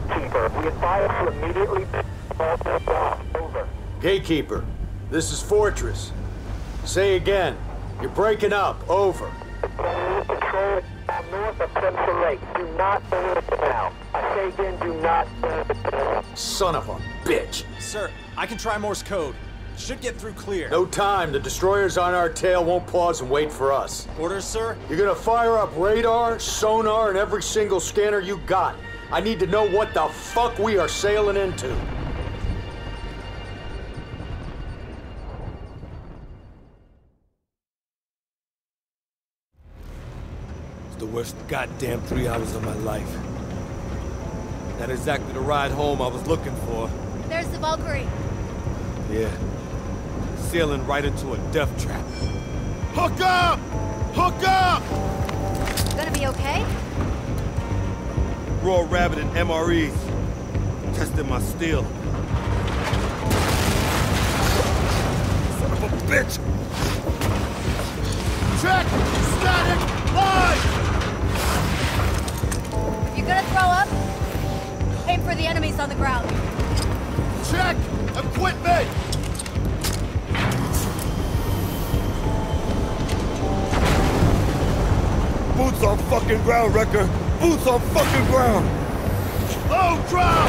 Gatekeeper. We advise you immediately Over. Gatekeeper, this is Fortress. Say again. You're breaking up. Over. Patrol north of Crimson Lake. Do not enter now. I say again, do not enter Son of a bitch. Sir, I can try Morse code. Should get through clear. No time. The destroyers on our tail won't pause and wait for us. Orders, sir? You're gonna fire up radar, sonar, and every single scanner you got. I need to know what the fuck we are sailing into. It's the worst goddamn three hours of my life. Not exactly the ride home I was looking for. There's the Valkyrie. Yeah. Sailing right into a death trap. Hook up! Hook up! Gonna be okay? Raw Rabbit and MREs. Testing my steel. Son of a bitch! Check! Static! Line! You gonna throw up? Aim for the enemies on the ground. Check! Equipment! Boots on fucking ground, Recker! Boots on fucking ground! Low drop!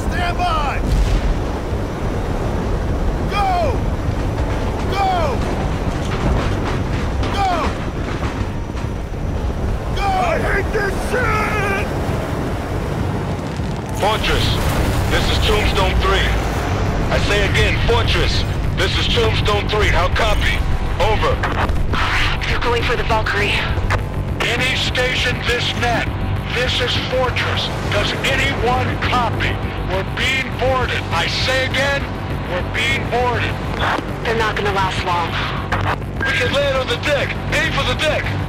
Stand by! Go! Go! Go! Go! I hate this shit! Fortress, this is Tombstone 3. I say again, Fortress, this is Tombstone 3. How copy? Over. They're going for the Valkyrie. Any station this net. This is Fortress. Does anyone copy? We're being boarded. I say again, we're being boarded. They're not gonna last long. We can land on the deck. Aim for the deck.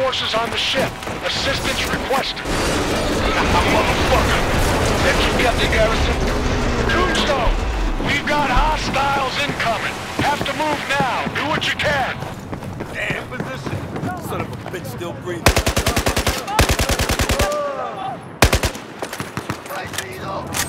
Forces on the ship. Assistance requested. Motherfucker. That you got the garrison? Tombstone! We've got hostiles incoming. Have to move now. Do what you can. Damn position. Son of a bitch still breathing. Next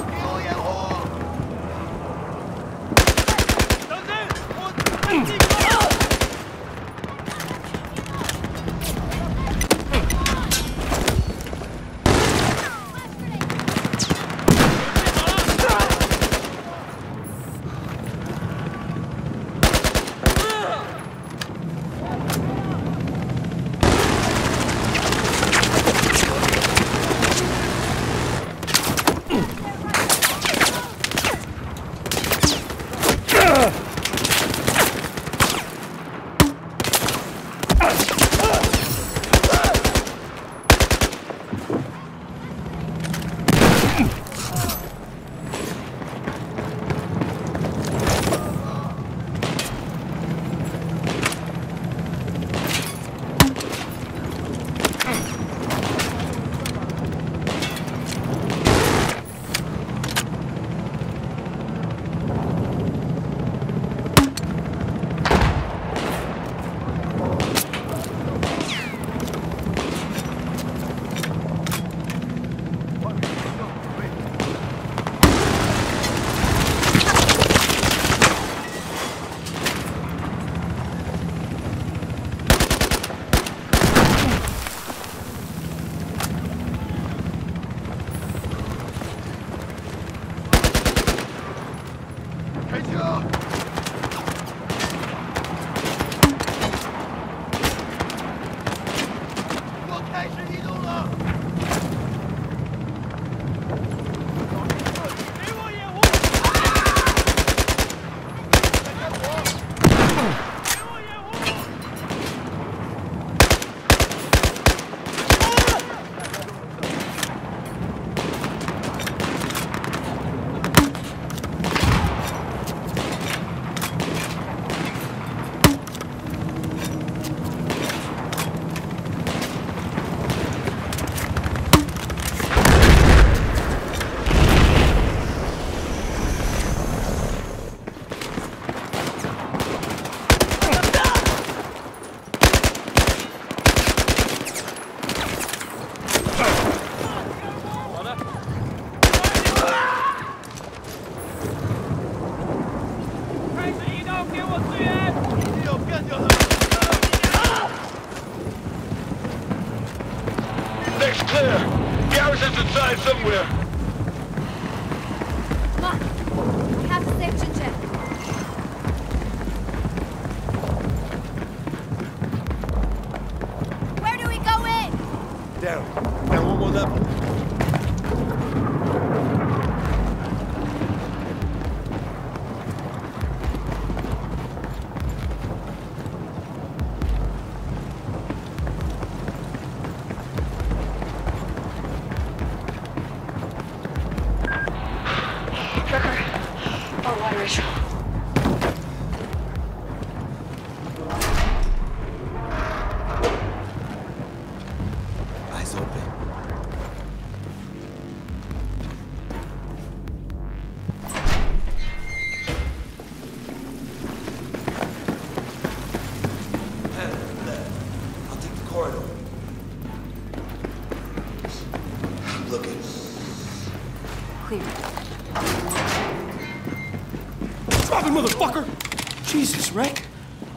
motherfucker! Jesus, Rick.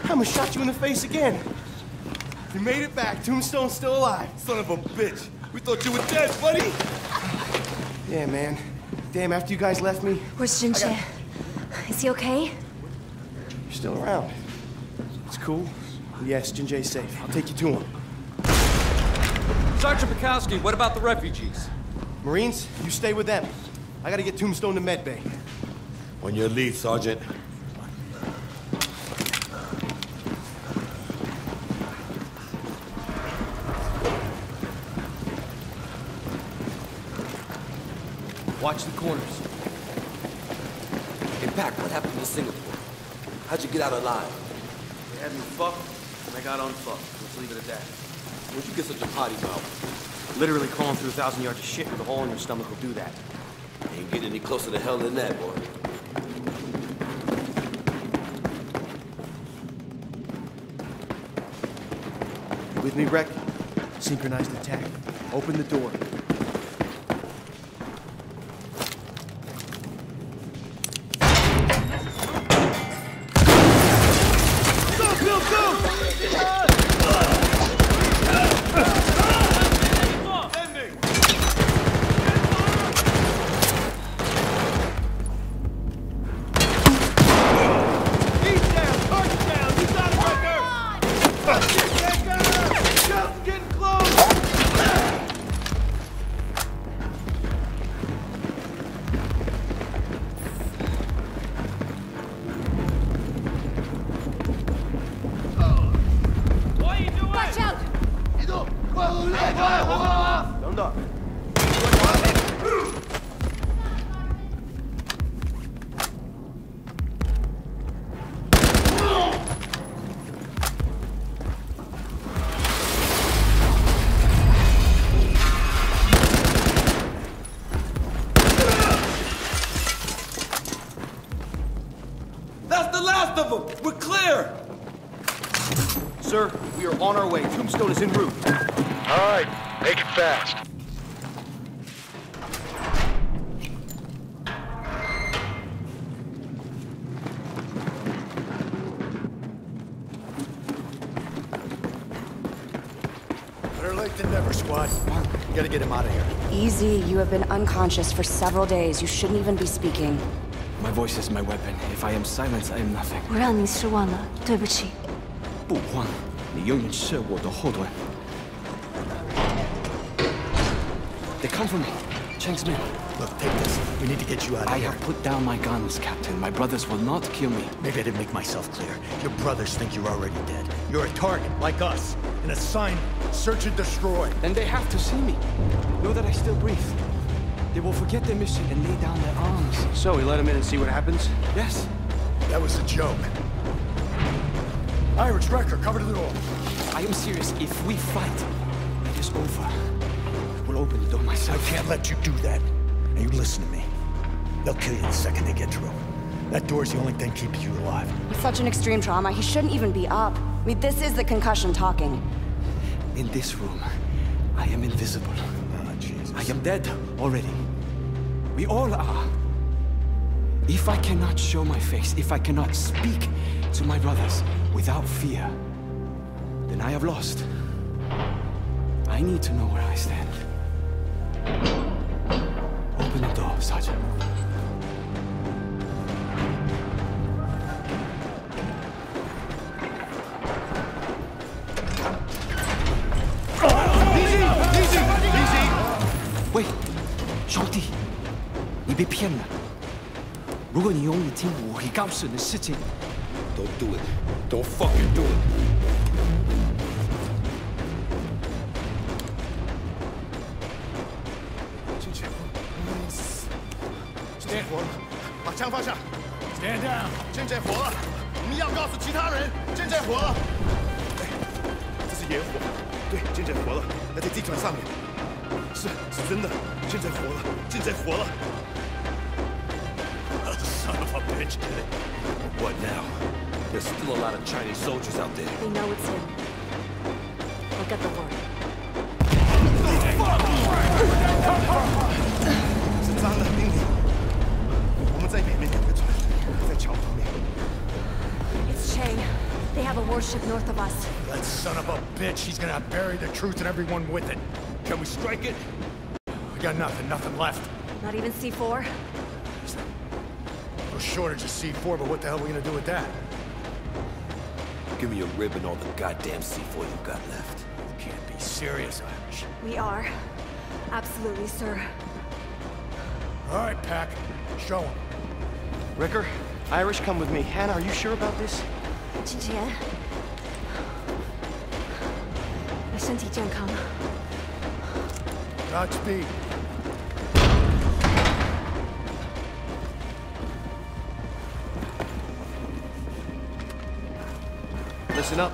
I almost shot you in the face again. You made it back. Tombstone's still alive. Son of a bitch. We thought you were dead, buddy. Yeah, man. Damn, after you guys left me, Where's Jinjin? Is he okay? you're still around. It's cool. Yes, Jin Jie's safe. I'll take you to him. Sergeant Pakowski, what about the refugees? Marines, you stay with them. I gotta get Tombstone to medbay. On your lead, Sergeant. Watch the corners. Get Pac, what happened to Singapore? How'd you get out alive? They had me fucked, and I got unfucked. Let's leave it at that. Where'd you get such a potty mouth? Literally crawling through a thousand yards of shit with a hole in your stomach will do that. Ain't getting any closer to hell than that, boy. You with me, Rec? Synchronized attack. Open the door. unconscious for several days. You shouldn't even be speaking. My voice is my weapon. If I am silent, I am nothing. 我让你失望了，对不起。不慌，你永远是我的后盾。They come for me. Cheng's men. Look, take this. We need to get you out of I here. have put down my guns, Captain. My brothers will not kill me. Maybe I didn't make myself clear. Your brothers think you're already dead. You're a target, like us. An assignment. Search and destroy. Then they have to see me. Know that I still breathe. They will forget their mission and lay down their arms. So we let them in and see what happens? Yes. That was a joke. Irish Recker, cover the door. I am serious. If we fight, it is over. I will open the door myself. I can't let you do that. Now you listen to me. They'll kill you the second they get through. That door's the only thing keeping you alive. With such an extreme trauma, he shouldn't even be up. I mean, this is the concussion talking. In this room, I am invisible. Ah, Jesus. I am dead already. We all are. If I cannot show my face, if I cannot speak to my brothers without fear, then I have lost. I need to know where I stand. Open the door, Sergeant. 总有一天我会告诉你的事情。Don't do it. Don't fucking do it. 进去。Stay 活了，把枪放下。Stand down. 现在活了，我们要告诉其他人。现在活了。这是野火。对，现在活了，那在地砖上面。是，是真的。现在活了，现在活了。What now? There's still a lot of Chinese soldiers out there. We know it's him. Look at the word. It's Chang. They have a warship north of us. That son of a bitch, he's gonna bury the truth and everyone with it. Can we strike it? We got nothing, nothing left. Not even C4? No shortage of C4, but what the hell are we gonna do with that? Give me your rib and all the goddamn C4 you've got left. You can't be serious, Irish. We are. Absolutely, sir. All right, Pac. Show him. Recker, Irish, come with me. Hannah, are you sure about this? Jinjian. 身体健康。Godspeed. Listen up.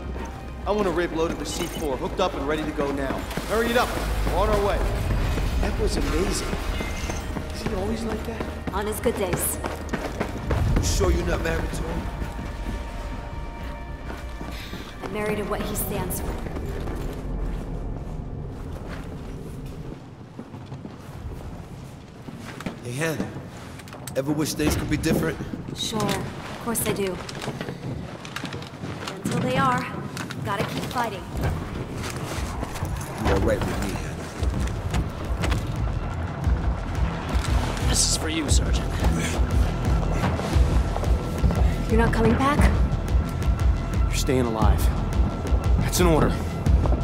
I want a rib loaded with C4, hooked up and ready to go now. Hurry it up. We're on our way. That was amazing. Is he always like that? On his good days. You sure you're not married to him? I'm married to what he stands for. Hey, Hannah. Ever wish things could be different? Sure, of course I do. Until they are, gotta keep fighting. You're all right with me, Hannah. This is for you, Sergeant. You're not coming back? You're staying alive. That's an order.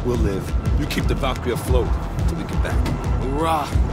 We'll live. You keep the Valkyrie afloat till we get back. Hoorah!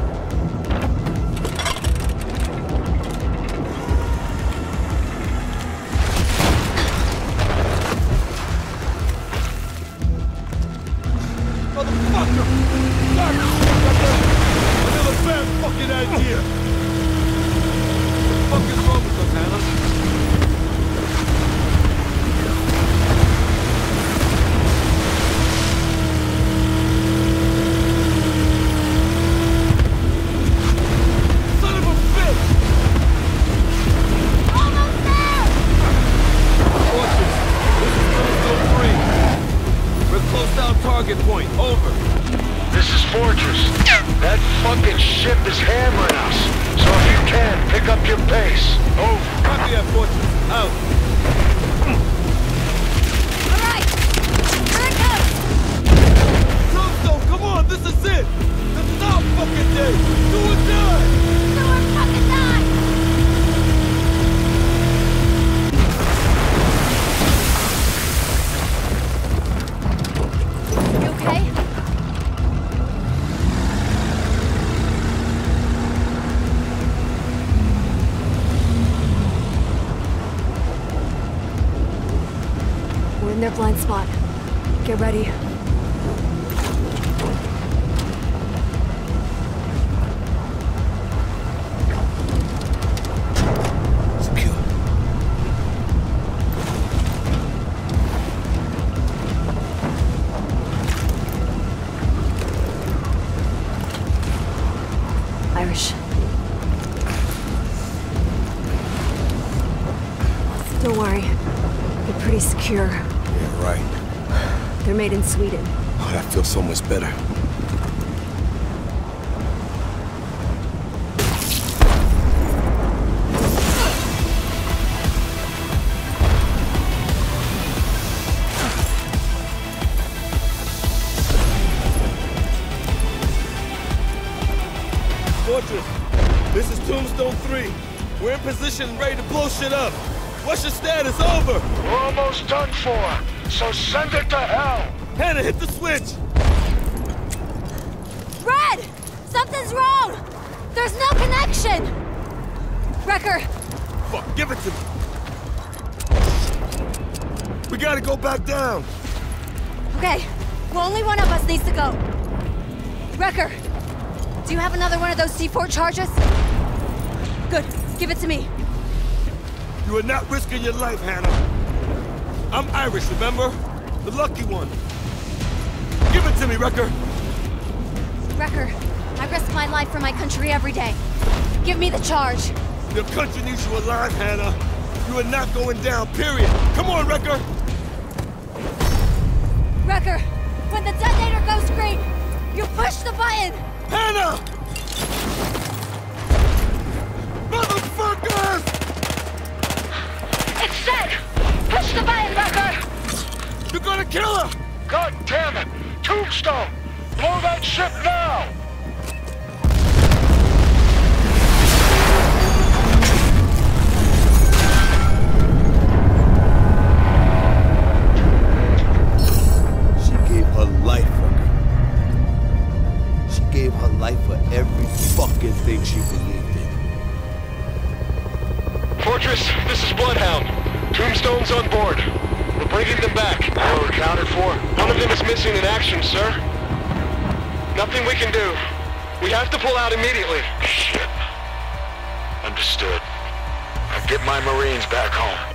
Fucking ship is hammering us. So if you can, pick up your pace. Oh, Copy that, Fortress. Out. Alright! Here it goes! Tombstone, come on, this is it! This is our fucking day! Do or die! Do or fucking die! You okay? In their blind spot. Get ready. We're in position and ready to blow shit up. What's your status? Over. We're almost done for. So send it to hell. Hannah, hit the switch. Red! Something's wrong! There's no connection! Recker, Fuck, give it to me. We gotta go back down. okay. Well, only one of us needs to go. Recker, do you have another one of those C4 charges? Good. Give it to me. You are not risking your life, Hannah. I'm Irish, remember? The lucky one. Give it to me, Recker. Recker, I risk my life for my country every day. Give me the charge. Your country needs you alive, Hannah. You are not going down, period. Come on, Recker. Recker, when the detonator goes green, you push the button! Hannah! Set! Push the button! You're gonna kill her! God damn it! Tombstone! Blow that ship now! Tombstone's on board. We're bringing them back. We're accounted for. One of them is missing in action, sir. Nothing we can do. We have to pull out immediately. Shit. Understood. I'll get my Marines back home.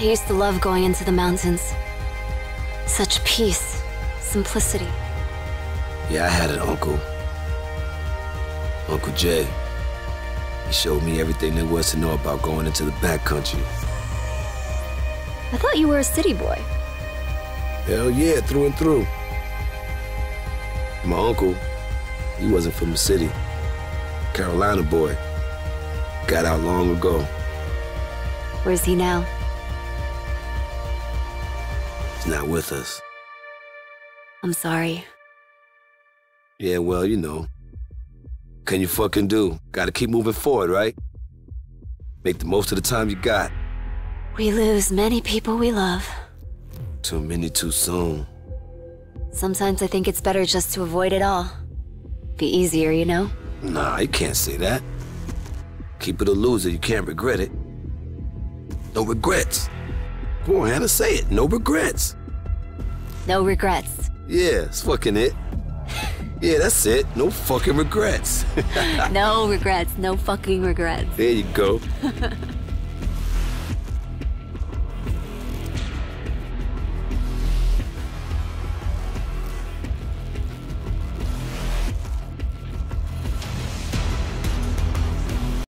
I used to love going into the mountains. Such peace, simplicity. Yeah, I had an uncle. Uncle Jay. He showed me everything there was to know about going into the backcountry. I thought you were a city boy. Hell yeah, through and through. My uncle, he wasn't from the city. Carolina boy. Got out long ago. Where's he now? Not with us. I'm sorry. Yeah, well, you know. Can you fucking do? Gotta keep moving forward, right? Make the most of the time you got. We lose many people we love. Too many too soon. Sometimes I think it's better just to avoid it all. Be easier, you know? Nah, you can't say that. Keep it a loser, you can't regret it. No regrets. Come on, Hannah, say it. No regrets. No regrets. Yeah, it's fucking it. Yeah, that's it. No fucking regrets. no regrets. No fucking regrets. there you go.